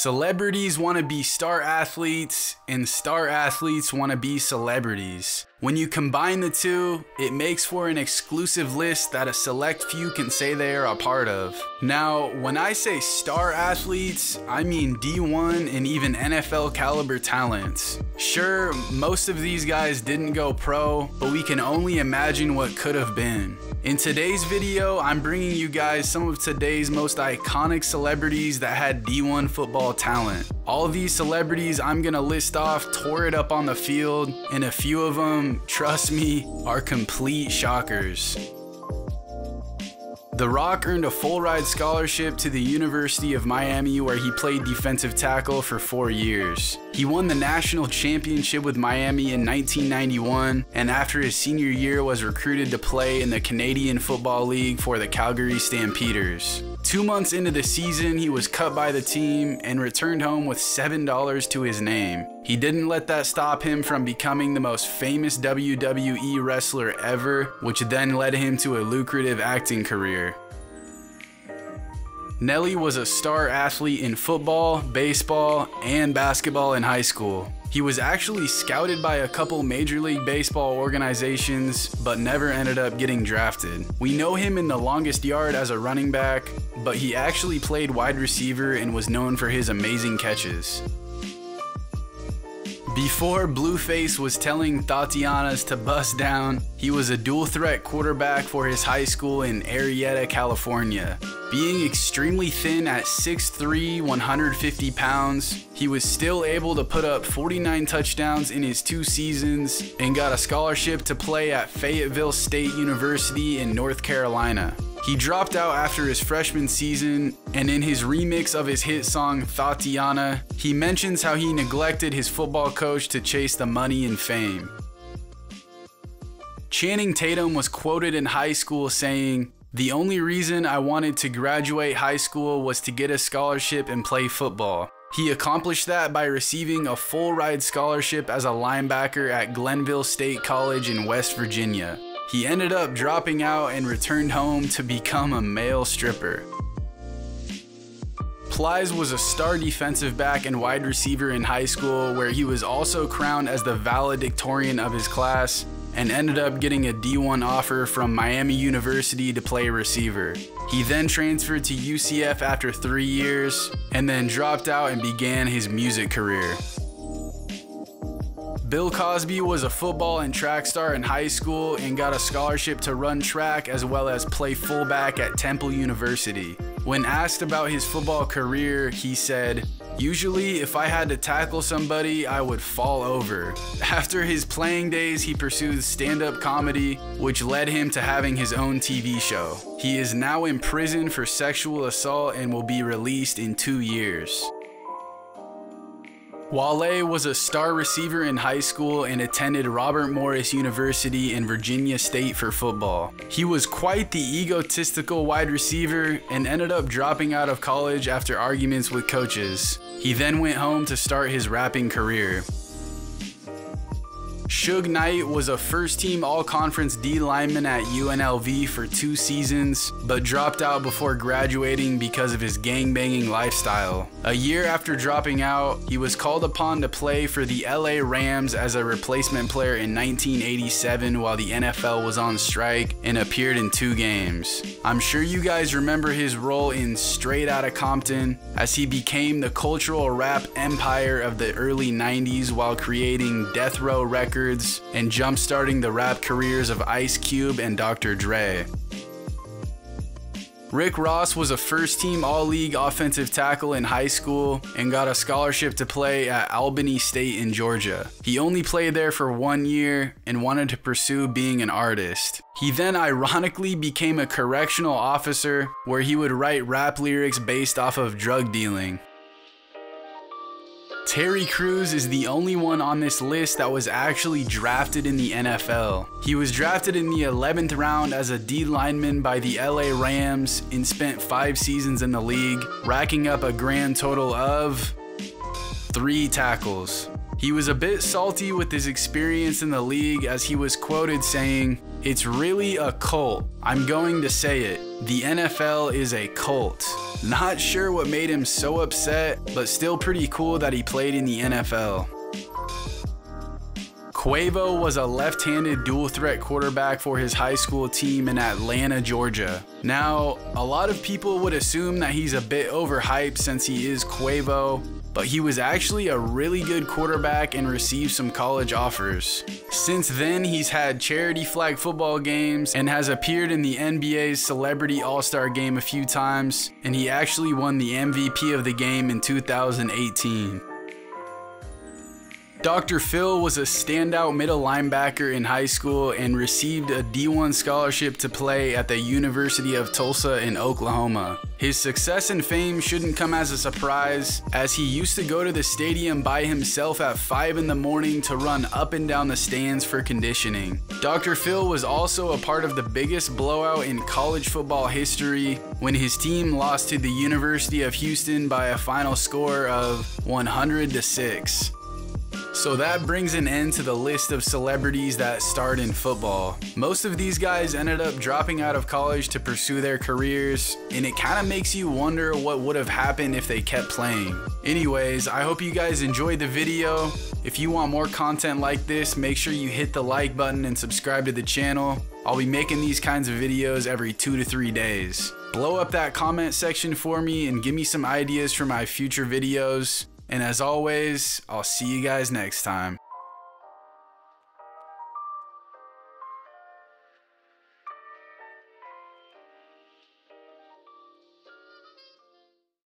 Celebrities want to be star athletes, and star athletes want to be celebrities. When you combine the two, it makes for an exclusive list that a select few can say they are a part of. Now, when I say star athletes, I mean D1 and even NFL caliber talents. Sure, most of these guys didn't go pro, but we can only imagine what could have been. In today's video, I'm bringing you guys some of today's most iconic celebrities that had D1 football talent. All these celebrities I'm gonna list off tore it up on the field, and a few of them, trust me, are complete shockers. The Rock earned a full ride scholarship to the University of Miami where he played defensive tackle for four years. He won the national championship with Miami in 1991 and after his senior year was recruited to play in the Canadian Football League for the Calgary Stampeders. Two months into the season, he was cut by the team and returned home with $7 to his name. He didn't let that stop him from becoming the most famous WWE wrestler ever, which then led him to a lucrative acting career. Nelly was a star athlete in football, baseball, and basketball in high school. He was actually scouted by a couple Major League Baseball organizations, but never ended up getting drafted. We know him in the longest yard as a running back, but he actually played wide receiver and was known for his amazing catches. Before Blueface was telling Thotianas to bust down, he was a dual threat quarterback for his high school in Arleta, California. Being extremely thin at 6'3, 150 pounds, he was still able to put up 49 touchdowns in his two seasons and got a scholarship to play at Fayetteville State University in North Carolina. He dropped out after his freshman season, and in his remix of his hit song Thotiana, he mentions how he neglected his football coach to chase the money and fame. Channing Tatum was quoted in high school saying, The only reason I wanted to graduate high school was to get a scholarship and play football. He accomplished that by receiving a full ride scholarship as a linebacker at Glenville State College in West Virginia. He ended up dropping out and returned home to become a male stripper. Plies was a star defensive back and wide receiver in high school where he was also crowned as the valedictorian of his class and ended up getting a D1 offer from Miami University to play receiver. He then transferred to UCF after three years and then dropped out and began his music career. Bill Cosby was a football and track star in high school and got a scholarship to run track as well as play fullback at Temple University. When asked about his football career, he said, Usually, if I had to tackle somebody, I would fall over. After his playing days, he pursued stand up comedy, which led him to having his own TV show. He is now in prison for sexual assault and will be released in two years. Wale was a star receiver in high school and attended Robert Morris University in Virginia State for football. He was quite the egotistical wide receiver and ended up dropping out of college after arguments with coaches. He then went home to start his rapping career. Suge Knight was a first team all conference D lineman at UNLV for two seasons, but dropped out before graduating because of his gang-banging lifestyle. A year after dropping out, he was called upon to play for the LA Rams as a replacement player in 1987 while the NFL was on strike and appeared in two games. I'm sure you guys remember his role in Straight Outta Compton as he became the cultural rap empire of the early 90s while creating Death Row Records records and jump-starting the rap careers of Ice Cube and Dr. Dre. Rick Ross was a first team All League offensive tackle in high school and got a scholarship to play at Albany State in Georgia. He only played there for one year and wanted to pursue being an artist. He then ironically became a correctional officer where he would write rap lyrics based off of drug dealing. Terry Crews is the only one on this list that was actually drafted in the NFL. He was drafted in the 11th round as a D lineman by the LA Rams and spent five seasons in the league, racking up a grand total of three tackles. He was a bit salty with his experience in the league as he was quoted saying, It's really a cult. I'm going to say it. The NFL is a cult. Not sure what made him so upset, but still pretty cool that he played in the NFL. Quavo was a left-handed dual threat quarterback for his high school team in Atlanta, Georgia. Now, a lot of people would assume that he's a bit overhyped since he is Quavo, but he was actually a really good quarterback and received some college offers. Since then, he's had charity flag football games and has appeared in the NBA's Celebrity All-Star game a few times, and he actually won the MVP of the game in 2018. Dr. Phil was a standout middle linebacker in high school and received a D1 scholarship to play at the University of Tulsa in Oklahoma. His success and fame shouldn't come as a surprise, as he used to go to the stadium by himself at 5 in the morning to run up and down the stands for conditioning. Dr. Phil was also a part of the biggest blowout in college football history when his team lost to the University of Houston by a final score of 100 to 6. So that brings an end to the list of celebrities that starred in football. Most of these guys ended up dropping out of college to pursue their careers, and it kind of makes you wonder what would have happened if they kept playing. Anyways, I hope you guys enjoyed the video. If you want more content like this, make sure you hit the like button and subscribe to the channel. I'll be making these kinds of videos every two to three days. Blow up that comment section for me and give me some ideas for my future videos. And as always, I'll see you guys next time.